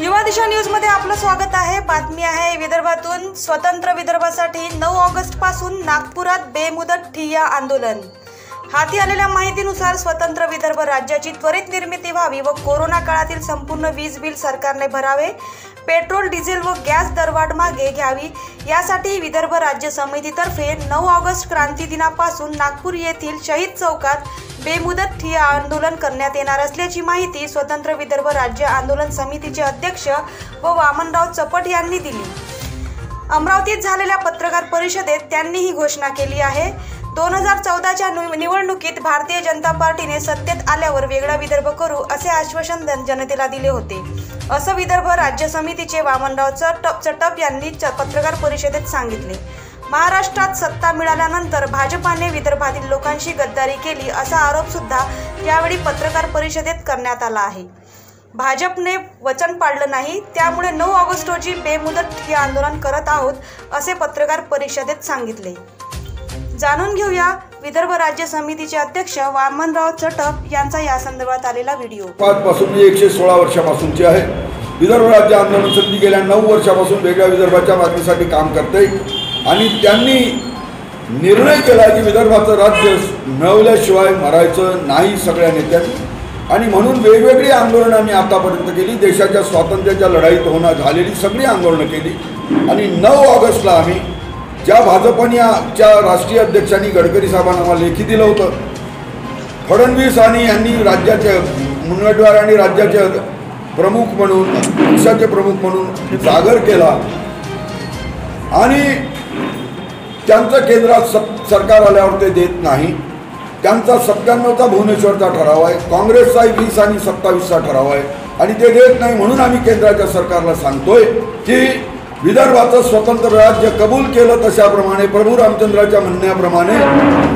युवा दिशा न्यूजमध्ये आपलं स्वागत आहे. बातमी आहे विदर्भातून. स्वतंत्र विदर्भासाठी नऊ ऑगस्टपासून नागपुरात बेमुदत ठिय्या आंदोलन. हाती आलेल्या माहितीनुसार स्वतंत्र विदर्भ राज्याची त्वरित निर्मिती व्हावी व कोरोना काळातील संपूर्ण वीज बिल सरकारने भरावे. पेट्रोल डिझेल व गॅस दरवाढ मागे घ्यावी. यासाठी विदर्भ राज्य समितीतर्फे नऊ ऑगस्ट क्रांती दिनापासून नागपूर येथील शहीद चौकात बेमुदत ठिया आंदोलन करण्यात येणार असल्याची माहिती स्वतंत्र विदर्भ राज्य आंदोलन समितीचे अध्यक्ष व वामनराव चपट यांनी दिली. अमरावतीत झालेल्या पत्रकार परिषदेत त्यांनी ही घोषणा केली आहे. दोन हजार चौदाच्या निवडणुकीत भारतीय जनता पार्टीने सत्तेत आल्यावर वेगळा विदर्भ करू असे आश्वासन जन- जनतेला दिले होते. असं विदर्भ राज्य समितीचे वामनराव चटप चटप यांनी च- पत्रकार परिषदेत सांगितले. महाराष्ट्रात सत्ता मिळाल्यानंतर भाजपाने विदर्भातील लोकांशी गद्दारी केली असा आरोप सुद्धा यावेळी पत्रकार परिषदेत करण्यात आला आहे. भाजपने वचन पाळलं नाही त्यामुळे नऊ ऑगस्ट रोजी बेमुदत हे आंदोलन करत आहोत असे पत्रकार परिषदेत सांगितले. जाणून घेऊया विदर्भ राज्य समितीचे अध्यक्ष वामनराव चटप यांचा या संदर्भात आलेला व्हिडिओ. पाच पासून मी एकशे सोळा वर्षापासूनची आहे. विदर्भ राज्य आंदोलन समिती गेल्या नऊ वर्षापासून वेगळ्या विदर्भाच्या मागणीसाठी काम करते. आणि त्यांनी निर्णय केला की विदर्भाचं राज्य मिळवल्याशिवाय मरायचं नाही सगळ्या नेत्यांनी. आणि म्हणून वेगवेगळी आंदोलनं आम्ही आतापर्यंत केली. देशाच्या स्वातंत्र्याच्या लढाईत होणं झालेली सगळी आंदोलनं केली. आणि नऊ ऑगस्टला आम्ही ज्या भाजपच्या राष्ट्रीय अध्यक्षांनी गडकरी साहेबांना आम्हाला लेखी दिलं होतं फडणवीस आणि यांनी राज्याचे मुनगंटीवार आणि राज्याचे प्रमुख म्हणून पक्षाचे प्रमुख म्हणून जागर केला. आणि त्यांचं केंद्रात सप सरकार आल्यावर ते देत नाही. त्यांचा सत्त्याण्णवचा भुवनेश्वरचा ठराव आहे काँग्रेसचा वीस आणि सत्तावीसचा ठराव आहे. आणि ते देत नाही म्हणून आम्ही केंद्राच्या सरकारला सांगतोय की विदर्भाचं स्वतंत्र राज्य कबूल केलं तशाप्रमाणे प्रभू रामचंद्राच्या म्हणण्याप्रमाणे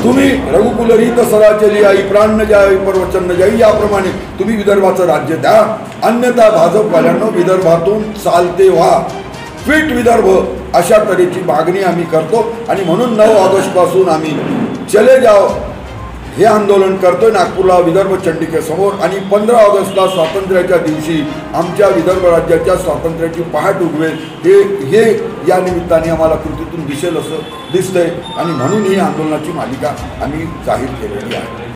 तुम्ही रघुकुलरित सराचली आई प्राण जाई परवचन जाई याप्रमाणे तुम्ही विदर्भाचं राज्य द्या. अन्यथा भाजपवाल्यांना विदर्भातून चालते व्हा. फिट विदर्भ अशा तऱ्हेची मागणी आम्ही करतो. आणि म्हणून नऊ ऑगस्टपासून आम्ही चले जाओ हे आंदोलन करतोय नागपूरला विदर्भ चंडिकेसमोर आणि पंधरा ऑगस्टला स्वातंत्र्याच्या दिवशी आमच्या विदर्भ राज्याच्या स्वातंत्र्याची पहाट उगवेल. हे हे या निमित्ताने आम्हाला कृतीतून दिसेल असं दिसतंय. आणि म्हणून ही आंदोलनाची मालिका आम्ही जाहीर केलेली आहे.